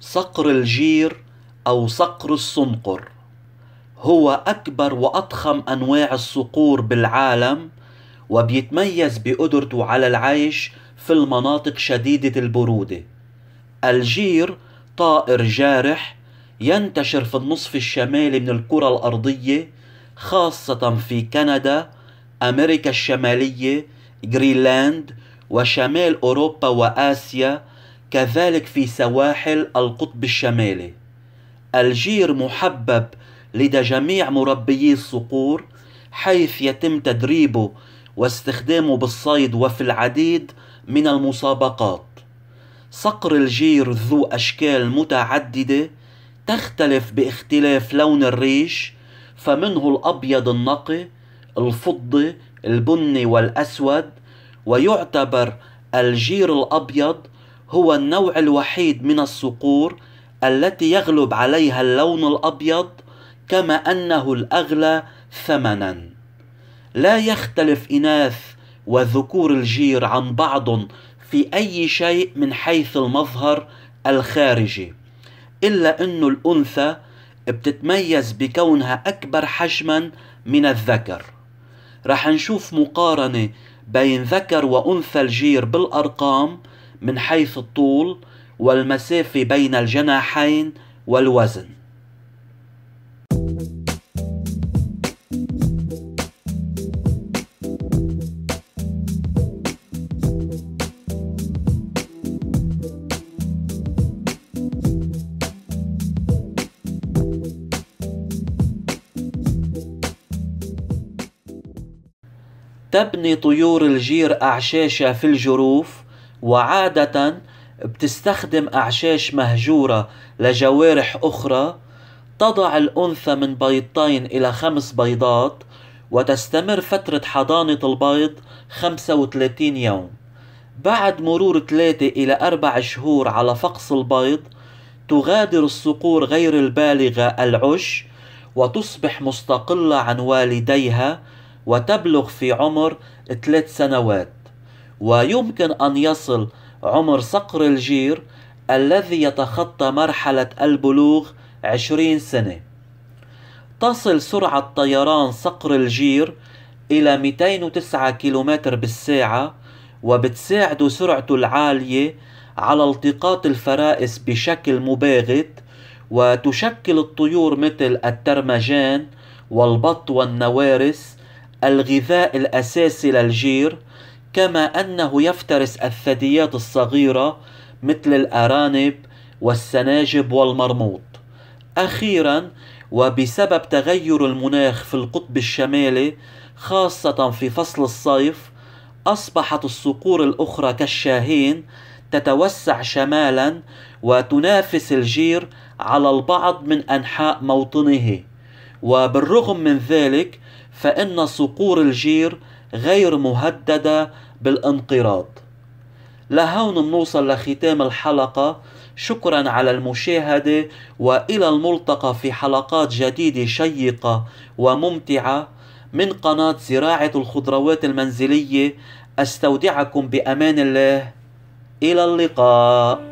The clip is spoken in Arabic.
صقر الجير أو صقر الصنقر. هو أكبر وأضخم أنواع الصقور بالعالم وبيتميز بقدرته على العيش في المناطق شديدة البرودة. الجير طائر جارح ينتشر في النصف الشمالي من الكرة الأرضية خاصة في كندا أمريكا الشمالية غرينلاند وشمال أوروبا وآسيا كذلك في سواحل القطب الشمالي. الجير محبب لدى جميع مربيي الصقور حيث يتم تدريبه واستخدامه بالصيد وفي العديد من المسابقات. صقر الجير ذو أشكال متعددة تختلف باختلاف لون الريش فمنه الأبيض النقي الفضي البني والأسود ويعتبر الجير الأبيض هو النوع الوحيد من الصقور التي يغلب عليها اللون الأبيض كما أنه الأغلى ثمنا. لا يختلف إناث وذكور الجير عن بعض في أي شيء من حيث المظهر الخارجي إلا أن الأنثى بتتميز بكونها أكبر حجما من الذكر. رح نشوف مقارنة بين ذكر وأنثى الجير بالأرقام من حيث الطول والمسافة بين الجناحين والوزن. تبني طيور الجير أعشاشها في الجروف وعادة بتستخدم أعشاش مهجورة لجوارح أخرى تضع الأنثى من بيضتين إلى خمس بيضات وتستمر فترة حضانة البيض 35 يوم. بعد مرور ثلاثة إلى أربع شهور على فقس البيض تغادر الصقور غير البالغة العش وتصبح مستقلة عن والديها وتبلغ في عمر ثلاث سنوات. ويمكن أن يصل عمر صقر الجير الذي يتخطى مرحلة البلوغ عشرين سنة. تصل سرعة طيران صقر الجير إلى 209 كيلومتر بالساعة وبتساعد سرعته العالية على التقاط الفرائس بشكل مباغت وتشكل الطيور مثل الترمجان والبط والنوارس الغذاء الأساسي للجير كما أنه يفترس الثدييات الصغيرة مثل الأرانب والسناجب والمرموط. أخيرا وبسبب تغير المناخ في القطب الشمالي خاصة في فصل الصيف أصبحت الصقور الأخرى كالشاهين تتوسع شمالا وتنافس الجير على البعض من أنحاء موطنه. وبالرغم من ذلك فإن صقور الجير غير مهددة بالانقراض. لهون بنوصل لختام الحلقة. شكرا على المشاهدة وإلى الملتقى في حلقات جديدة شيقة وممتعة من قناة زراعة الخضروات المنزلية. أستودعكم بأمان الله. إلى اللقاء.